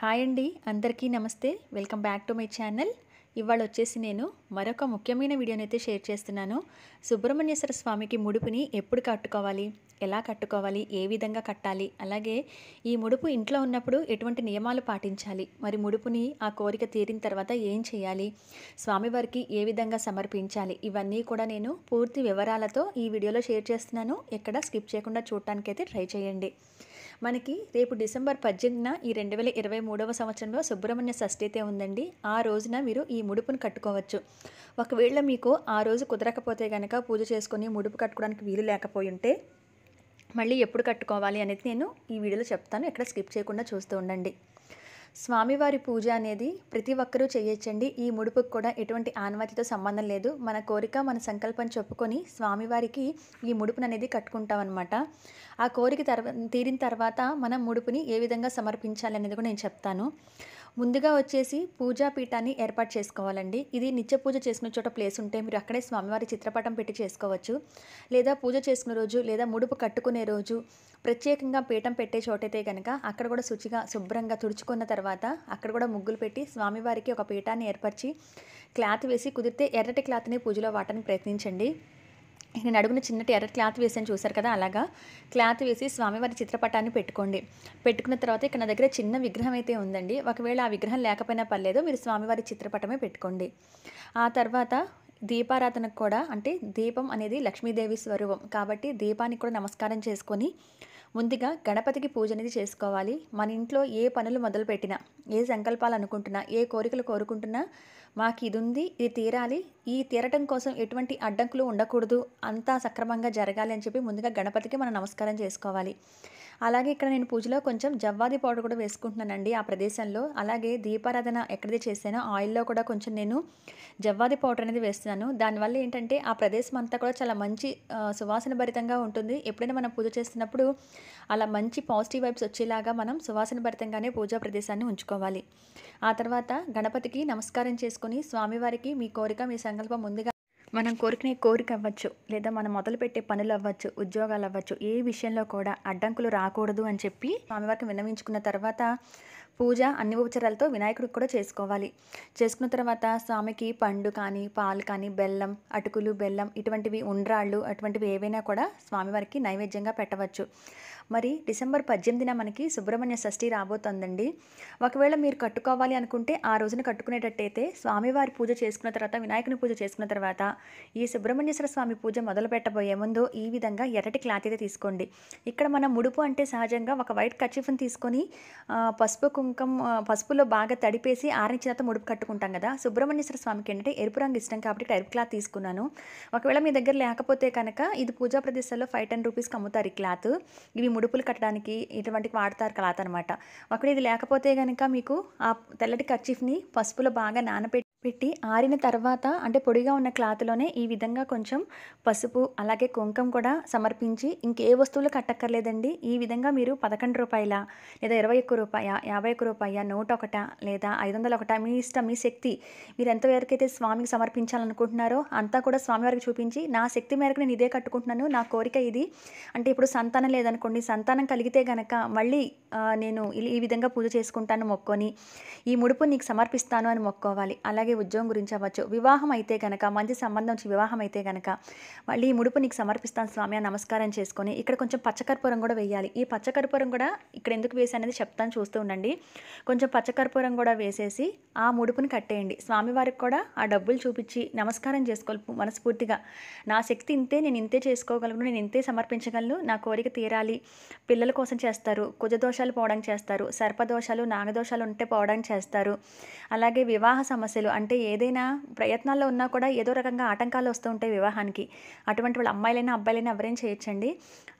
Hi అండి అందరికీ నమస్తే. Welcome back to my channel. ఇవాళ వచ్చేసి నేను మరొక ముఖ్యమైన వీడియోని అయితే షేర్ చేస్తున్నాను. సుబ్రహ్మణ్యేశ్వర స్వామికి ముడుపుని ఎప్పుడు కట్టుకోవాలి? ఎలా కట్టుకోవాలి? ఏ విధంగా కట్టాలి? అలాగే ఈ ముడుపు ఇంట్లో ఉన్నప్పుడు ఎటువంటి నియమాలు పాటించాలి? మరి ముడుపుని ఆ కోరిక తీరిన తర్వాత ఏం చేయాలి? స్వామివారికి ఏ విధంగా సమర్పించాలి? ఇవన్నీ కూడా నేను పూర్తి వివరాలతో ఈ వీడియోలో షేర్ చేస్తున్నాను. ఎక్కడ స్కిప్ చేయకుండా చూడటానికైతే ట్రై చేయండి. మనకి రేపు డిసెంబర్ పద్దెనిమిదిన ఈ రెండు వేల ఇరవై మూడవ సంవత్సరంలో సుబ్రహ్మణ్య షష్ఠి అయితే ఉందండి. ఆ రోజున మీరు ఈ ముడుపును కట్టుకోవచ్చు. ఒకవేళ మీకు ఆ రోజు కుదరకపోతే కనుక పూజ చేసుకొని ముడుపు కట్టుకోవడానికి వీలు లేకపోయి ఉంటే మళ్ళీ ఎప్పుడు కట్టుకోవాలి అనేది నేను ఈ వీడియోలో చెప్తాను. ఎక్కడ స్కిప్ చేయకుండా చూస్తూ ఉండండి. స్వామివారి పూజ అనేది ప్రతి ఒక్కరూ చేయొచ్చండి. ఈ ముడుపుకు కూడా ఎటువంటి ఆనవాతితో సంబంధం లేదు. మన కోరిక మన సంకల్పం చెప్పుకొని స్వామివారికి ఈ ముడుపును అనేది కట్టుకుంటాం అనమాట ఆ కోరిక తర్వా తీరిన తర్వాత మనం ముడుపుని ఏ విధంగా సమర్పించాలి అనేది కూడా నేను చెప్తాను. ముందుగా వచ్చేసి పూజా పీఠాన్ని ఏర్పాటు చేసుకోవాలండి. ఇది నిత్య పూజ చేసుకునే చోట ప్లేస్ ఉంటే మీరు అక్కడే స్వామివారి చిత్రపటం పెట్టి చేసుకోవచ్చు. లేదా పూజ చేసుకునే రోజు లేదా ముడుపు కట్టుకునే రోజు ప్రత్యేకంగా పీఠం పెట్టే చోటైతే కనుక అక్కడ కూడా శుచిగా శుభ్రంగా తుడుచుకున్న తర్వాత అక్కడ కూడా ముగ్గులు పెట్టి స్వామివారికి ఒక పీఠాన్ని ఏర్పరిచి క్లాత్ వేసి కుదిరితే ఎర్రటి క్లాత్ని పూజలో వాడటానికి ప్రయత్నించండి. నేను అడుగున చిన్నటి ఎర్ర క్లాత్ వేసాను చూసారు కదా అలాగా? క్లాత్ వేసి స్వామివారి చిత్రపటాన్ని పెట్టుకోండి. పెట్టుకున్న తర్వాత ఇక్కడ నా దగ్గర చిన్న విగ్రహం అయితే ఉందండి. ఒకవేళ ఆ విగ్రహం లేకపోయినా పర్లేదు మీరు స్వామివారి చిత్రపటమే పెట్టుకోండి. ఆ తర్వాత దీపారాధనకు కూడా అంటే దీపం అనేది లక్ష్మీదేవి స్వరూపం. కాబట్టి దీపానికి కూడా నమస్కారం చేసుకొని ముందుగా గణపతికి పూజ అనేది చేసుకోవాలి. మన ఇంట్లో ఏ పనులు మొదలుపెట్టినా ఏ సంకల్పాలు అనుకుంటున్నా ఏ కోరికలు కోరుకుంటున్నా మాకు ఇది ఉంది ఇది తీరాలి. ఈ తీరటం కోసం ఎటువంటి అడ్డంకులు ఉండకూడదు. అంతా సక్రమంగా జరగాలి అని చెప్పి ముందుగా గణపతికి మనం నమస్కారం చేసుకోవాలి. అలాగే ఇక్కడ నేను పూజలో కొంచెం జవ్వాది పౌడర్ కూడా వేసుకుంటున్నానండి ఆ ప్రదేశంలో. అలాగే దీపారాధన ఎక్కడైతే చేశానో ఆయిల్లో కూడా కొంచెం నేను జవ్వాది పౌడర్ అనేది వేస్తున్నాను. దానివల్ల ఏంటంటే ఆ ప్రదేశం అంతా కూడా చాలా మంచి సువాసన భరితంగా ఉంటుంది. ఎప్పుడైనా మనం పూజ చేస్తున్నప్పుడు అలా మంచి పాజిటివ్ వైబ్స్ వచ్చేలాగా మనం సువాసన భరితంగానే పూజా ప్రదేశాన్ని ఉంచుకోవాలి. ఆ తర్వాత గణపతికి నమస్కారం చేసి స్వామివారికి మీ కోరిక మీ సంకల్పం ముందుగా మనం కోరుకునే కోరిక అవ్వచ్చు లేదా మనం మొదలుపెట్టే పనులు అవ్వచ్చు ఉద్యోగాలు అవ్వచ్చు ఏ విషయంలో కూడా అడ్డంకులు రాకూడదు అని చెప్పి స్వామివారికి విన్నవించుకున్న తర్వాత పూజ అన్ని ఉపచారాలతో వినాయకుడికి కూడా చేసుకోవాలి. చేసుకున్న తర్వాత స్వామికి పండు కానీ పాలు కానీ బెల్లం అటుకులు బెల్లం ఇటువంటివి ఉండ్రాళ్ళు అటువంటివి ఏవైనా కూడా స్వామివారికి నైవేద్యంగా పెట్టవచ్చు. మరి డిసెంబర్ పద్దెనిమిదిన మనకి సుబ్రహ్మణ్య షష్ఠి రాబోతోందండి. ఒకవేళ మీరు కట్టుకోవాలి అనుకుంటే ఆ రోజున కట్టుకునేటట్టయితే స్వామివారి పూజ చేసుకున్న తర్వాత వినాయకుని పూజ చేసుకున్న తర్వాత ఈ సుబ్రహ్మణ్యేశ్వర స్వామి పూజ మొదలు పెట్టబోయే ముందు ఈ విధంగా ఎర్రటి క్లాత్ అయితే తీసుకోండి. ఇక్కడ మన ముడుపు అంటే సహజంగా ఒక వైట్ కచ్చిఫ్ని తీసుకొని పసుపు కుంకం పసుపులో బాగా తడిపేసి ఆరించిన తర్వాత ముడుపు కట్టుకుంటాం కదా. సుబ్రహ్మణ్యేశ్వర స్వామికి ఏంటంటే ఎరుపు రంగు ఇష్టం కాబట్టి ఇక్కడ ఎరుపు క్లాత్ తీసుకున్నాను. ఒకవేళ మీ దగ్గర లేకపోతే కనుక ఇది పూజా ప్రదేశాల్లో ఫైవ్ టెన్ రూపీస్కి అమ్ముతారు ఈ క్లాత్. ఇవి ముడుపులు కట్టడానికి ఇటువంటి వాడతారు క్లాత్ అనమాట ఒకటి ఇది లేకపోతే కనుక మీకు ఆ తెల్లటి కర్చీఫ్ని పసుపులో బాగా నానబెట్టి పెట్టి ఆరిన తర్వాత అంటే పొడిగా ఉన్న క్లాత్లోనే ఈ విధంగా కొంచెం పసుపు అలాగే కుంకం కూడా సమర్పించి ఇంకే వస్తువులు కట్టక్కర్లేదండి. ఈ విధంగా మీరు పదకొండు రూపాయల లేదా ఇరవై ఒక్క రూపాయ యాభై ఒక్క రూపాయ నూట ఒకట లేదా ఐదు వందల ఒకట మీ ఇష్టం మీ శక్తి మీరు ఎంతవరకైతే స్వామికి సమర్పించాలనుకుంటున్నారో అంతా కూడా స్వామివారికి చూపించి నా శక్తి మేరకు నేను ఇదే కట్టుకుంటున్నాను. నా కోరిక ఇది. అంటే ఇప్పుడు సంతానం లేదనుకోండి సంతానం కలిగితే గనక మళ్ళీ నేను ఈ విధంగా పూజ చేసుకుంటాను మొక్కొని ఈ ముడుపు నీకు సమర్పిస్తాను అని మొక్కోవాలి. అలాగే ఉద్యోగం గురించి అవ్వచ్చు. వివాహం అయితే కనుక మంచి సంబంధం వచ్చి వివాహం అయితే కనుక మళ్ళీ ఈ ముడుపు నీకు సమర్పిస్తాను స్వామి నమస్కారం చేసుకొని ఇక్కడ కొంచెం పచ్చకర్పూరం కూడా వేయాలి. ఈ పచ్చకర్పూరం కూడా ఇక్కడ ఎందుకు వేసి అనేది చెప్తాను చూస్తూ ఉండండి. కొంచెం పచ్చకర్పూరం కూడా వేసేసి ఆ ముడుపుని కట్టేయండి. స్వామివారికి కూడా ఆ డబ్బులు చూపించి నమస్కారం చేసుకోవాలి మనస్ఫూర్తిగా. నా శక్తి ఇంతే నేను ఇంతే చేసుకోగలను నేను ఇంతే సమర్పించగలను నా కోరిక తీరాలి. పిల్లల కోసం చేస్తారు. కుజదోషాలు పోవడానికి చేస్తారు. సర్పదోషాలు నాగదోషాలు ఉంటే పోవడానికి చేస్తారు. అలాగే వివాహ సమస్యలు అంటే ఏదైనా ప్రయత్నాల్లో ఉన్నా కూడా ఏదో రకంగా ఆటంకాలు వస్తూ ఉంటాయి వివాహానికి. అటువంటి వాళ్ళ అమ్మాయిలైనా అబ్బాయిలైనా ఎవరైనా చేయొచ్చండి.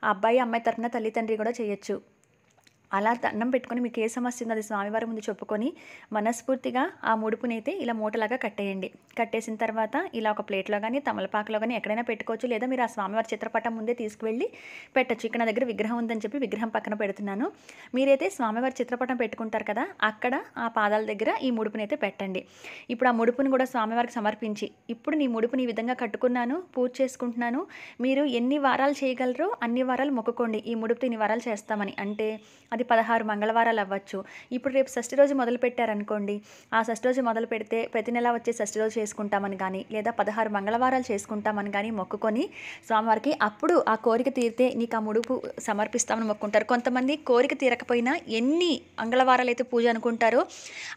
ఆ అబ్బాయి అమ్మాయి తరఫున తల్లిదండ్రి కూడా చేయొచ్చు. అలా దండం పెట్టుకొని మీకు ఏ సమస్య ఉందో అది స్వామివారి ముందు చెప్పుకొని మనస్ఫూర్తిగా ఆ ముడుపునైతే ఇలా మూటలాగా కట్టేయండి. కట్టేసిన తర్వాత ఇలా ఒక ప్లేట్లో కానీ తమలపాకులో కానీ ఎక్కడైనా పెట్టుకోవచ్చు. లేదా మీరు ఆ స్వామివారి చిత్రపటం ముందే తీసుకువెళ్ళి పెట్టచ్చు. ఇక్కడ నా దగ్గర విగ్రహం ఉందని చెప్పి విగ్రహం పక్కన పెడుతున్నాను. మీరైతే స్వామివారి చిత్రపటం పెట్టుకుంటారు కదా అక్కడ ఆ పాదాల దగ్గర ఈ ముడుపునైతే పెట్టండి. ఇప్పుడు ఆ ముడుపుని కూడా స్వామివారికి సమర్పించి ఇప్పుడు నీ ముడుపుని ఈ విధంగా కట్టుకున్నాను పూజ చేసుకుంటున్నాను మీరు ఎన్ని వారాలు చేయగలరో అన్ని వారాలు మొక్కుకోండి. ఈ ముడుపుతో ఇన్ని వారాలు చేస్తామని. అంటే అది పదహారు మంగళవారాలు అవ్వచ్చు. ఇప్పుడు రేపు షష్ఠి రోజు మొదలు పెట్టారనుకోండి ఆ షష్ఠి రోజు మొదలు పెడితే ప్రతి నెల వచ్చే షష్ఠి రోజు చేసుకుంటామని కానీ లేదా పదహారు మంగళవారాలు చేసుకుంటామని కానీ మొక్కుకొని స్వామివారికి అప్పుడు ఆ కోరిక తీరితే నీకు ఆ ముడుపు సమర్పిస్తామని మొక్కుంటారు. కొంతమంది కోరిక తీరకపోయినా ఎన్ని మంగళవారాలు అయితే పూజ అనుకుంటారో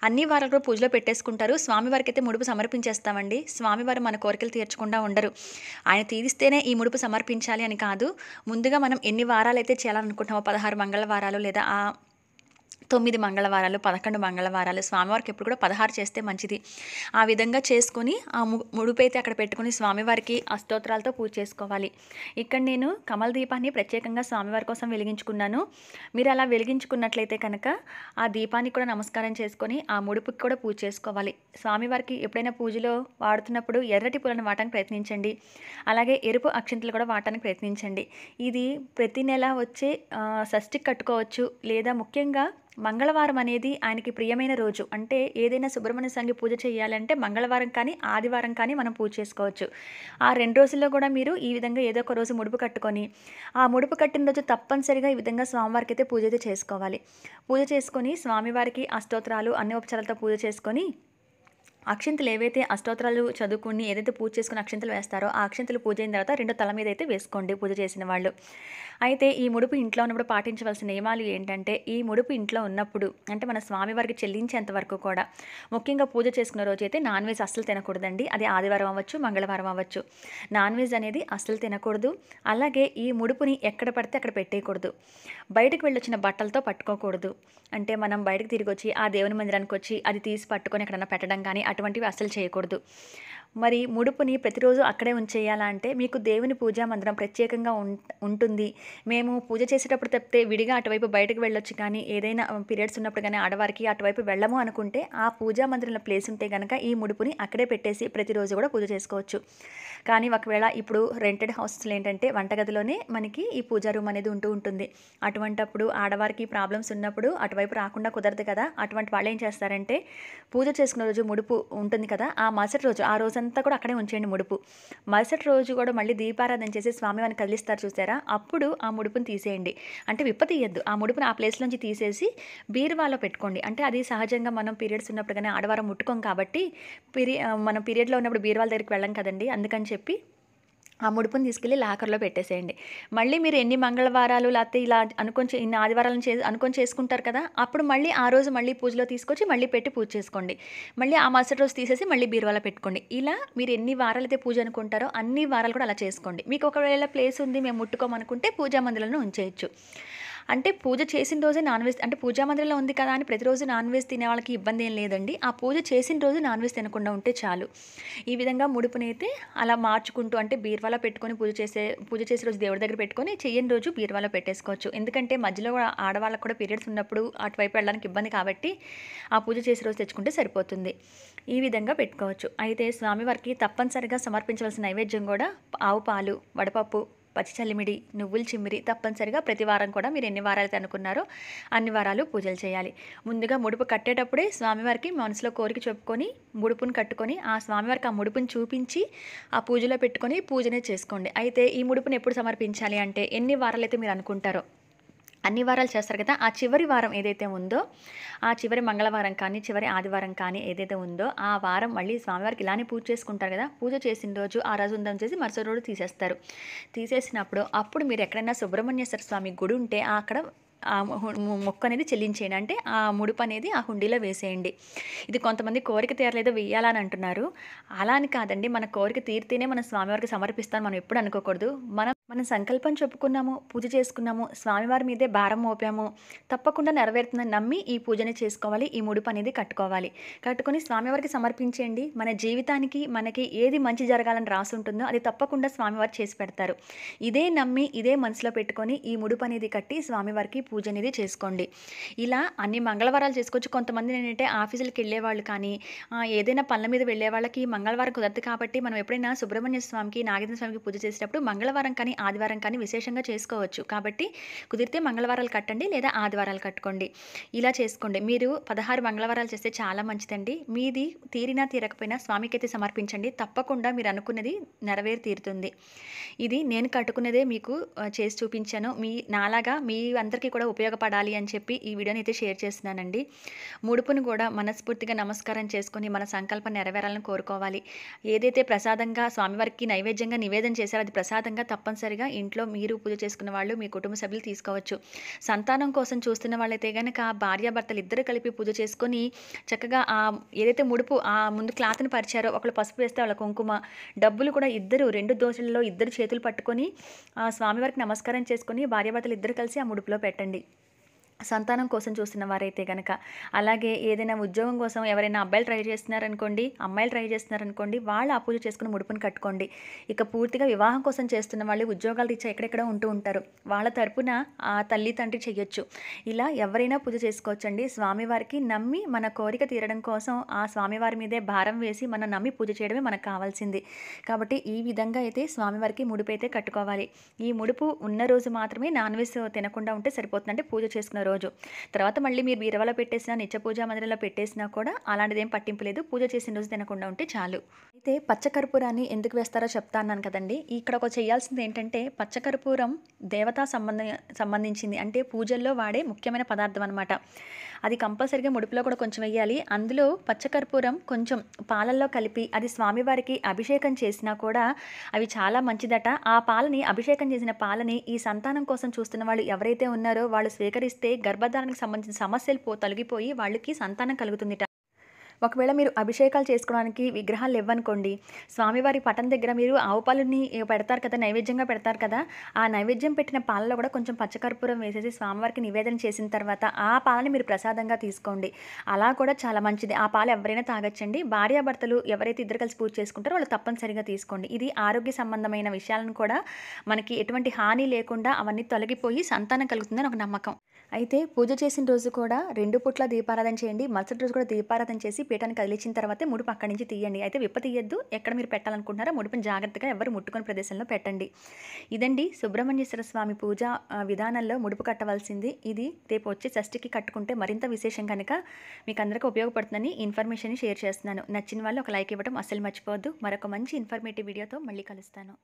అన్ని వారాలు కూడా పూజలో పెట్టేసుకుంటారు. స్వామివారికి అయితే ముడుపు సమర్పించేస్తామండి. స్వామివారు మన కోరికలు తీర్చకుండా ఉండరు. ఆయన తీరిస్తేనే ఈ ముడుపు సమర్పించాలి అని కాదు. ముందుగా మనం ఎన్ని వారాలు అయితే చేయాలనుకుంటామో పదహారు మంగళవారాలు లేదా ఆ తొమ్మిది మంగళవారాలు పదకొండు మంగళవారాలు స్వామివారికి ఎప్పుడు కూడా పదహారు చేస్తే మంచిది. ఆ విధంగా చేసుకొని ఆ ము- ముడుపు అయితే అక్కడ పెట్టుకుని స్వామివారికి అష్టోత్తరాలతో పూజ చేసుకోవాలి. ఇక్కడ నేను కమల దీపాన్ని ప్రత్యేకంగా స్వామివారి కోసం వెలిగించుకున్నాను. మీరు అలా వెలిగించుకున్నట్లయితే కనుక ఆ దీపానికి కూడా నమస్కారం చేసుకొని ఆ ముడుపుకి కూడా పూజ చేసుకోవాలి. స్వామివారికి ఎప్పుడైనా పూజలో వాడుతున్నప్పుడు ఎర్రటి పూలను వాడటానికి ప్రయత్నించండి. అలాగే ఎరుపు అక్షింతలు కూడా వాడటానికి ప్రయత్నించండి. ఇది ప్రతి నెల వచ్చే షష్టికి షష్ఠికి కట్టుకోవచ్చు. లేదా ముఖ్యంగా మంగళవారం అనేది ఆయనకి ప్రియమైన రోజు. అంటే ఏదైనా సుబ్రహ్మణ్య స్వామికి పూజ చేయాలంటే మంగళవారం కానీ ఆదివారం కానీ మనం పూజ చేసుకోవచ్చు. ఆ రెండు రోజుల్లో కూడా మీరు ఈ విధంగా ఏదో ఒక రోజు ముడుపు కట్టుకొని ఆ ముడుపు కట్టిన రోజు తప్పనిసరిగా ఈ విధంగా స్వామివారికి అయితే పూజ అయితే చేసుకోవాలి. పూజ చేసుకొని స్వామివారికి అష్టోత్తరాలు అన్ని ఉపచారాలతో పూజ చేసుకొని అక్షింతలు ఏవైతే అష్టోత్తరాలు చదువుకుని ఏదైతే పూజ చేసుకుని అక్షింతలు వేస్తారో ఆ అక్షింతలు పూజ అయిన తర్వాత రెండు తల మీద అయితే వేసుకోండి పూజ చేసిన వాళ్ళు. అయితే ఈ ముడుపు ఇంట్లో ఉన్నప్పుడు పాటించవలసిన నియమాలు ఏంటంటే ఈ ముడుపు ఇంట్లో ఉన్నప్పుడు అంటే మన స్వామివారికి చెల్లించేంత వరకు కూడా ముఖ్యంగా పూజ చేసుకున్న రోజు అయితే నాన్ వెజ్ అస్సలు తినకూడదండి. అది ఆదివారం అవ్వచ్చు మంగళవారం అవ్వచ్చు. నాన్ వెజ్ అనేది అస్సలు తినకూడదు. అలాగే ఈ ముడుపుని ఎక్కడ పడితే అక్కడ పెట్టేయకూడదు. బయటకు వెళ్ళొచ్చిన బట్టలతో పట్టుకోకూడదు. అంటే మనం బయటకు తిరిగి వచ్చి ఆ దేవుని మందిరానికి వచ్చి అది తీసి పట్టుకొని ఎక్కడన్నా పెట్టడం కానీ అటువంటివి అస్సలు చేయకూడదు. మరి ముడుపుని ప్రతిరోజు అక్కడే ఉంచేయాలా అంటే మీకు దేవుని పూజా మందిరం ప్రత్యేకంగా ఉం ఉంటుంది. మేము పూజ చేసేటప్పుడు తప్పితే విడిగా అటువైపు బయటకు వెళ్ళొచ్చు కానీ ఏదైనా పీరియడ్స్ ఉన్నప్పుడు కానీ ఆడవారికి అటువైపు వెళ్ళము అనుకుంటే ఆ పూజా మందిరంలో ప్లేస్ ఉంటే కనుక ఈ ముడుపుని అక్కడే పెట్టేసి ప్రతిరోజు కూడా పూజ చేసుకోవచ్చు. కానీ ఒకవేళ ఇప్పుడు రెంటెడ్ హౌసెస్లో ఏంటంటే వంటగదిలోనే మనకి ఈ పూజా రూమ్ అనేది ఉంటూ ఉంటుంది. అటువంటప్పుడు ఆడవారికి ప్రాబ్లమ్స్ ఉన్నప్పుడు అటువైపు రాకుండా కుదరదు కదా. అటువంటి వాళ్ళు ఏం చేస్తారంటే పూజ చేసుకున్న రోజు ముడుపు ఉంటుంది కదా. ఆ మరుసటి రోజు ఆ రోజు అంతా కూడా అక్కడే ఉంచేయండి ముడుపు. మరుసటి రోజు కూడా మళ్ళీ దీపారాధన చేసి స్వామివారిని కదిలిస్తారు చూసారా? అప్పుడు ఆ ముడుపుని తీసేయండి. అంటే విప్ప తీయద్దు ఆ ముడుపుని ఆ ప్లేస్ నుంచి తీసేసి బీరువాలో పెట్టుకోండి. అంటే అది సహజంగా మనం పీరియడ్స్ ఉన్నప్పుడు కానీ ఆడవారం ముట్టుకోం కాబట్టి పీరి మనం పీరియడ్లో ఉన్నప్పుడు బీరువాల దగ్గరికి వెళ్ళం కదండి. అందుకని చెప్పి ఆ ముడుపుని తీసుకెళ్ళి లాకర్లో పెట్టేసేయండి. మళ్ళీ మీరు ఎన్ని మంగళవారాలు లేకపోతే ఇలా అనుకొని ఇన్ని ఆదివారాలను చే అనుకొని చేసుకుంటారు కదా అప్పుడు మళ్ళీ ఆ రోజు మళ్ళీ పూజలో తీసుకొచ్చి మళ్ళీ పెట్టి పూజ చేసుకోండి. మళ్ళీ ఆ మరుసటి రోజు తీసేసి మళ్ళీ బీరువాలో పెట్టుకోండి. ఇలా మీరు ఎన్ని వారాలు అయితే పూజ అనుకుంటారో అన్ని వారాలు కూడా అలా చేసుకోండి. మీకు ఒకవేళ ప్లేస్ ఉంది మేము ముట్టుకోమనుకుంటే పూజా మందిరంలో ఉంచేయచ్చు. అంటే పూజ చేసిన రోజే నాన్ వెజ్ అంటే పూజా మందిరంలో ఉంది కదా అని ప్రతిరోజు నాన్ వెజ్ తినే వాళ్ళకి ఇబ్బంది ఏం లేదండి. ఆ పూజ చేసిన రోజు నాన్ వెజ్ తినకుండా ఉంటే చాలు. ఈ విధంగా ముడుపునైతే అలా మార్చుకుంటూ అంటే బీర్వాలో పెట్టుకొని పూజ చేసే పూజ చేసే రోజు దేవుడి దగ్గర పెట్టుకొని చేయని రోజు బీర్వాలో పెట్టేసుకోవచ్చు. ఎందుకంటే మధ్యలో కూడా ఆడవాళ్ళకు కూడా పీరియడ్స్ ఉన్నప్పుడు అటువైపు వెళ్ళడానికి ఇబ్బంది కాబట్టి ఆ పూజ చేసే రోజు తెచ్చుకుంటే సరిపోతుంది. ఈ విధంగా పెట్టుకోవచ్చు. అయితే స్వామివారికి తప్పనిసరిగా సమర్పించవలసిన నైవేద్యం కూడా ఆవు పాలు వడపప్పు పచ్చి చల్లిమిడి నువ్వులు చిమ్మిరి తప్పనిసరిగా ప్రతి వారం కూడా మీరు ఎన్ని వారాలు అనుకున్నారో అన్ని వారాలు పూజలు చేయాలి. ముందుగా ముడుపు కట్టేటప్పుడే స్వామివారికి మనసులో కోరిక చెప్పుకొని ముడుపుని కట్టుకొని ఆ స్వామివారికి ఆ ముడుపుని చూపించి ఆ పూజలో పెట్టుకొని పూజనే చేసుకోండి. అయితే ఈ ముడుపుని ఎప్పుడు సమర్పించాలి అంటే ఎన్ని వారాలు అయితే మీరు అనుకుంటారో అన్ని వారాలు చేస్తారు కదా ఆ చివరి వారం ఏదైతే ఉందో ఆ చివరి మంగళవారం కానీ చివరి ఆదివారం కానీ ఏదైతే ఉందో ఆ వారం మళ్ళీ స్వామివారికి ఇలానే పూజ చేసుకుంటారు కదా పూజ చేసిన రోజు ఆ రోజు ఉందం చేసి మరుసటి రోజు తీసేస్తారు. తీసేసినప్పుడు అప్పుడు మీరు ఎక్కడైనా సుబ్రహ్మణ్యేశ్వర స్వామి గుడి ఉంటే ఆ అక్కడ ఆ మొక్క అనేది చెల్లించేయండి. అంటే ఆ ముడుపు అనేది ఆ హుండీలో వేసేయండి. ఇది కొంతమంది కోరిక తీరలేదో వేయాలని అంటున్నారు. అలా అని కాదండి మన కోరిక తీరితేనే మన స్వామివారికి సమర్పిస్తాను మనం ఎప్పుడు అనుకోకూడదు. మనం మనం సంకల్పం చెప్పుకున్నాము పూజ చేసుకున్నాము స్వామివారి మీదే భారం మోపాము. తప్పకుండా నెరవేరుతుందని నమ్మి ఈ పూజని చేసుకోవాలి ఈ ముడుపు అనేది కట్టుకోవాలి. కట్టుకొని స్వామివారికి సమర్పించేయండి. మన జీవితానికి మనకి ఏది మంచి జరగాలని రాసి ఉంటుందో అది తప్పకుండా స్వామివారు చేసి పెడతారు. ఇదే నమ్మి ఇదే మనసులో పెట్టుకొని ఈ ముడుపు అనేది కట్టి స్వామివారికి పూజ అనేది చేసుకోండి. ఇలా అన్ని మంగళవారాలు చేసుకోవచ్చు. కొంతమంది ఏంటంటే ఆఫీసులకు వెళ్ళే వాళ్ళు కానీ ఏదైనా పనుల మీద వెళ్ళే వాళ్ళకి మంగళవారం కుదరదు కాబట్టి మనం ఎప్పుడైనా సుబ్రహ్మణ్య స్వామికి నాగేంద్ర స్వామికి పూజ చేసేటప్పుడు మంగళవారం కానీ ఆదివారం కానీ విశేషంగా చేసుకోవచ్చు. కాబట్టి కుదిరితే మంగళవారాలు కట్టండి లేదా ఆదివారాలు కట్టుకోండి. ఇలా చేసుకోండి. మీరు పదహారు మంగళవారాలు చేస్తే చాలా మంచిదండి. మీది తీరినా తీరకపోయినా స్వామికి అయితే సమర్పించండి. తప్పకుండా మీరు అనుకున్నది నెరవేరి తీరుతుంది ఇది నేను కట్టుకున్నదే మీకు చేసి చూపించాను. మీ నాలాగా మీ అందరికీ కూడా ఉపయోగపడాలి అని చెప్పి ఈ వీడియోని అయితే షేర్ చేస్తున్నానండి. ముడుపును కూడా మనస్ఫూర్తిగా నమస్కారం చేసుకుని మన సంకల్పం నెరవేరాలని కోరుకోవాలి. ఏదైతే ప్రసాదంగా స్వామివారికి నైవేద్యంగా నివేదన చేశారో అది ప్రసాదంగా తప్పనిసరి తప్పనిసరిగా ఇంట్లో మీరు పూజ చేసుకున్న వాళ్ళు మీ కుటుంబ సభ్యులు తీసుకోవచ్చు. సంతానం కోసం చూస్తున్న వాళ్ళైతే కనుక భార్యాభర్తలు ఇద్దరు కలిపి పూజ చేసుకొని చక్కగా ఆ ఏదైతే ముడుపు ఆ ముందు క్లాత్ని పరిచారో ఒకళ్ళు పసుపు వేస్తే వాళ్ళ కుంకుమ డబ్బులు కూడా ఇద్దరు రెండు దోశలలో ఇద్దరు చేతులు పట్టుకొని ఆ స్వామివారికి నమస్కారం చేసుకొని భార్యాభర్తలు ఇద్దరు కలిసి ఆ ముడుపులో పెట్టండి. సంతానం కోసం చూస్తున్న వారైతే కనుక అలాగే ఏదైనా ఉద్యోగం కోసం ఎవరైనా అబ్బాయిలు ట్రై చేస్తున్నారనుకోండి అమ్మాయిలు ట్రై చేస్తున్నారనుకోండి వాళ్ళు ఆ పూజ చేసుకుని ముడుపుని కట్టుకోండి. ఇక పూర్తిగా వివాహం కోసం చేస్తున్న వాళ్ళు ఉద్యోగాలు ఇచ్చే ఎక్కడెక్కడ ఉంటూ ఉంటారు. వాళ్ళ తరపున ఆ తల్లి తండ్రి చేయొచ్చు ఇలా ఎవరైనా పూజ చేసుకోవచ్చండి. స్వామివారికి నమ్మి మన కోరిక తీరడం కోసం ఆ స్వామివారి మీదే భారం వేసి మనం నమ్మి పూజ చేయడమే మనకు కావాల్సింది. కాబట్టి ఈ విధంగా అయితే స్వామివారికి ముడుపు అయితే కట్టుకోవాలి. ఈ ముడుపు ఉన్న రోజు మాత్రమే నాన్ వెజ్ తినకుండా ఉంటే సరిపోతుందంటే పూజ చేసుకున్న రోజు. తర్వాత మళ్ళీ మీరు బీరవాలో పెట్టేసినా నిత్య పూజా మందిరంలో పెట్టేసినా కూడా అలాంటిది ఏం పట్టింపు లేదు. పూజ చేసిన రోజు తినకుండా ఉంటే చాలు. అయితే పచ్చకర్పూరాన్ని ఎందుకు వేస్తారో చెప్తా అన్నాను కదండి. ఇక్కడ ఒక చేయాల్సింది ఏంటంటే పచ్చకర్పూరం దేవతా సంబంధ సంబంధించింది. అంటే పూజల్లో వాడే ముఖ్యమైన పదార్థం అనమాట అది కంపల్సరిగా ముడుపులో కూడా కొంచెం వేయాలి. అందులో పచ్చకర్పూరం కొంచెం పాలల్లో కలిపి అది స్వామివారికి అభిషేకం చేసినా కూడా అవి చాలా మంచిదట. ఆ పాలని అభిషేకం చేసిన పాలని ఈ సంతానం కోసం చూస్తున్న వాళ్ళు ఎవరైతే ఉన్నారో వాళ్ళు స్వీకరిస్తే గర్భధారణకు సంబంధించిన సమస్యలు పో తొలగిపోయి వాళ్ళకి సంతానం కలుగుతుందిట. ఒకవేళ మీరు అభిషేకాలు చేసుకోవడానికి విగ్రహాలు ఇవ్వనుకోండి స్వామివారి పటం దగ్గర మీరు ఆవు పాలని పెడతారు కదా నైవేద్యంగా పెడతారు కదా ఆ నైవేద్యం పెట్టిన పాలలో కూడా కొంచెం పచ్చకర్పూరం వేసేసి స్వామివారికి నివేదన చేసిన తర్వాత ఆ పాలని మీరు ప్రసాదంగా తీసుకోండి. అలా కూడా చాలా మంచిది. ఆ పాలు ఎవరైనా తాగొచ్చండి. భార్యాభర్తలు ఎవరైతే ఇద్దరు కలిసి పూజ చేసుకుంటారో వాళ్ళు తప్పనిసరిగా తీసుకోండి. ఇది ఆరోగ్య సంబంధమైన విషయాలను కూడా మనకి ఎటువంటి హాని లేకుండా అవన్నీ తొలగిపోయి సంతానం కలుగుతుందని ఒక నమ్మకం. అయితే పూజ చేసిన రోజు కూడా రెండు పుట్ల దీపారాధన చేయండి. మరుసటి రోజు కూడా దీపారాధన చేసి పీఠాన్ని కదిలించిన తర్వాతే ముడుపు అక్కడి నుంచి తీయండి. అయితే విప్ప తీయద్దు. ఎక్కడ మీరు పెట్టాలనుకుంటున్నారో ముడుపుని జాగ్రత్తగా ఎవరు ముట్టుకునే ప్రదేశంలో పెట్టండి. ఇదండి సుబ్రహ్మణ్యేశ్వర స్వామి పూజ విధానంలో ముడుపు కట్టవలసింది. ఇది రేపు వచ్చే షష్ఠికి కట్టుకుంటే మరింత విశేషం కనుక మీకు అందరికీ ఉపయోగపడుతుందని ఇన్ఫర్మేషన్ షేర్ చేస్తున్నాను. నచ్చిన వాళ్ళు ఒక లైక్ ఇవ్వడం అస్సలు మర్చిపోవద్దు. మరొక మంచి ఇన్ఫర్మేటివ్ వీడియోతో మళ్ళీ కలుస్తాను.